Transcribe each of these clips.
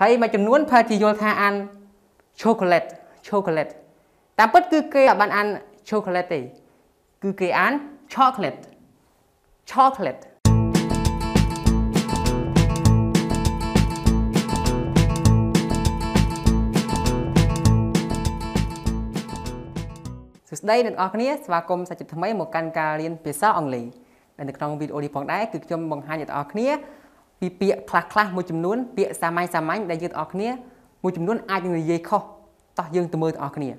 ហើយមួយចំនួនប្រហែលជាយល់ថាអាន chocolate chocolate តាមពិតគឺគេអត់បានអាន chocolate ទេគឺគេអាន chocolate chocolate សួស្តីអ្នកនរគ្នាស្វាគមន៍សាច់ថ្មីមកកាន់ការរៀនភាសាអង់គ្លេសនៅក្នុងវីដេអូនេះផងដែរគឺខ្ញុំបង្ហាញអ្នកនរគ្នា ពីពាក្យខ្លះខ្លះមួយចំនួនពាក្យសាមញ្ញសាមញ្ញដែលយើងទាំងអស់គ្នាមួយចំនួនអាចនឹងនិយាយខុសតោះយើងទៅមើលទាំងអស់គ្នា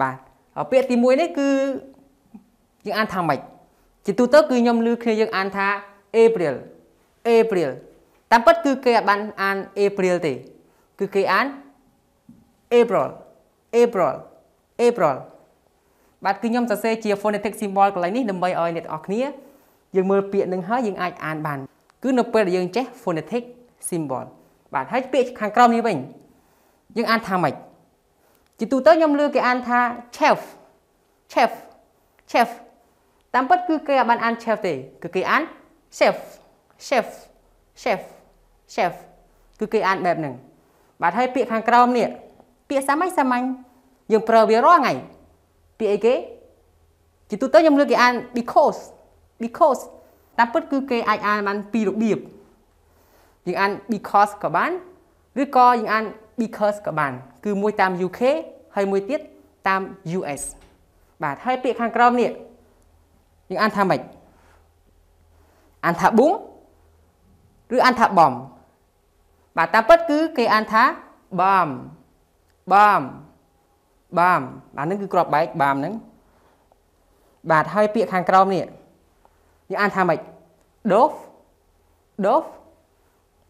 បាទពាក្យទី1នេះគឺយើងអានថាម៉េចជាទូទៅគឺខ្ញុំឮគ្នាយើងអានថា April April តាមពិតគឺគេអាចបានអាន April ទេ គឺគេអាន April April April បាទគឺខ្ញុំសរសេរជា phonetic symbol កន្លែងនេះដើម្បីឲ្យអ្នកទាំងអស់គ្នាយើងមើលពាក្យនឹងហើយយើងអាចអានបាន គឺនៅពេលដែលយើងចេះ phonetic symbol បាទហើយពាក្យខាងក្រោមនេះវិញយើងអានថាម៉េចជាទូទៅខ្ញុំលើគេអានថា chef chef chef តាមពិតគឺគេអាចបានអាន chef ទេគឺគេអាន chef chef chef chef គឺគេអានបែបហ្នឹងបាទហើយពាក្យខាងក្រោមនេះពាក្យសាមញ្ញសាមញ្ញយើងប្រើវារាល់ថ្ងៃពាក្យអីគេជាទូទៅខ្ញុំលើកគេអាន because because តាមពិតគឺគេអាចអានបានពីររបៀបយើងអាន because ក៏បានឬក៏យើងអាន because ក៏បាន គឺមួយតាម UK ហើយមួយទៀតតាម US បាទហើយពាក្យខាងក្រោមនេះយើងអានថាម៉េចអានថាប៊ុំឬអានថាបំបាទតាមពិតគឺគេអានថាបំបំបាមបាទនឹងគឺក្របបែកបាមហ្នឹងបាទហើយពាក្យខាងក្រោមនេះ យើងអានថាម៉េច dove dove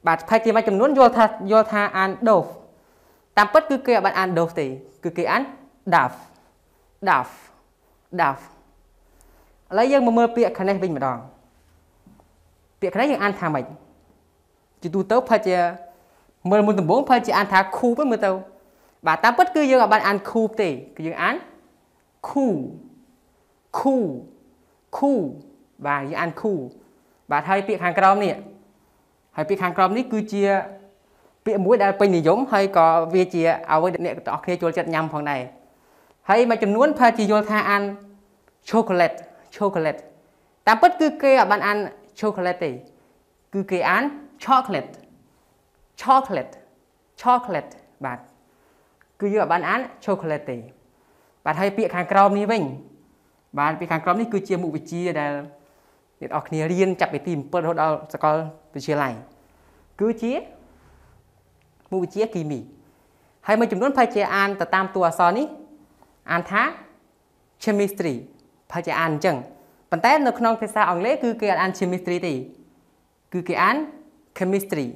បាទផែកជាមួយចំនួនយល់ថាយល់ថាអាន dove តាមពិតគឺគេអត់បានអាន dove ទេគឺគេអាន dove dove dove ឥឡូវយើងមកមើលពាក្យខាងនេះវិញម្ដងពាក្យខាងនេះយើងអានថាម៉េចជាទូទៅផែកជាមើលមុនដំបូងផែកជាអានថា cool ទៅមើលទៅបាទតាមពិតគឺយើងអាចបានអានខូបទេគឺយើងអានខូខូខូ បាទយើងអានខូបាទហើយពាក្យខាងក្រោមនេះហើយពាក្យខាងក្រោមនេះគឺជាពាក្យមួយដែលពេញនិយមហើយក៏វាជាអ្វីដែលអ្នកទាំងអស់គ្នាចូលចិត្តញ៉ាំផងដែរហើយមួយចំនួនផែជាយល់ថាអាន chocolate chocolate តាមពិតគឺគេអាចបានអាន chocolate ទេគឺគេអាន chocolate chocolate chocolate បាទគឺយើងអាចបានអាន chocolate ទេបាទហើយពាក្យខាងក្រោមនេះវិញបាទពាក្យខាងក្រោមនេះគឺជាមុខវិជ្ជាដែល អ្នកនរគ្នារៀនចាប់ពីទី7រហូតដល់សាកលវិទ្យាល័យគឺជាមុខវិជ្ជាគីមីហើយមួយចំនួនប្រហែលជាអានទៅតាមតួអក្សរនេះអានថា chemistry ប្រហែលជាអានអញ្ចឹងប៉ុន្តែនៅក្នុងភាសាអង់គ្លេសគឺគេអត់អាន chemistry ទេគឺគេអាន chemistry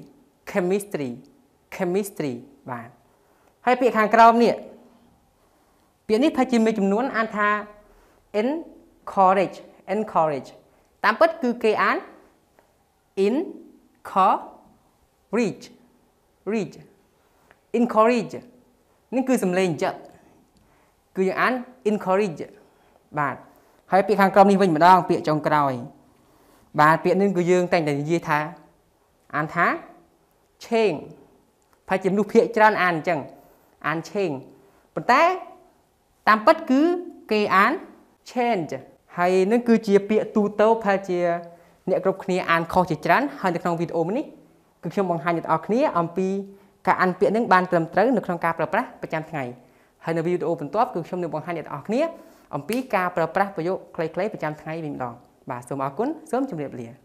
chemistry chemistry បាទហើយពាក្យខាងក្រោមនេះពាក្យនេះប្រហែលជាមានចំនួនអានថា encourage encourage តាមពិតគឺគេអាន in co reach reach encourage នេះគឺសំឡេងចិត្តគឺយើងអាន encourage បាទហើយពាក្យខាងក្រោមនេះវិញម្ដង ពាក្យចុងក្រោយ បាទពាក្យនេះគឺយើងតែងតែនិយាយថាអានថា change ប្រហែលជាមនុស្សភាគច្រើនអានអញ្ចឹងអាន change ប៉ុន្តែតាមពិតគឺគេអាន change ហើយនឹងគឺជាពាក្យទូទៅប្រហែលជាអ្នកគ្រប់គ្នាអានខុសជាច្រើនហើយនៅក្នុងវីដេអូនេះគឺខ្ញុំបង្ហាញអ្នកនរគ្នាអំពីការអានពាក្យនឹងបានត្រឹមត្រូវនៅក្នុងការប្រើប្រាស់ប្រចាំថ្ងៃហើយនៅវីដេអូបន្ទាប់គឺខ្ញុំនឹងបង្ហាញអ្នកនរគ្នាអំពីការប្រើប្រាស់ប្រយោគខ្លីៗប្រចាំថ្ងៃវិញម្ដងបាទសូមអរគុណសូមជម្រាបលា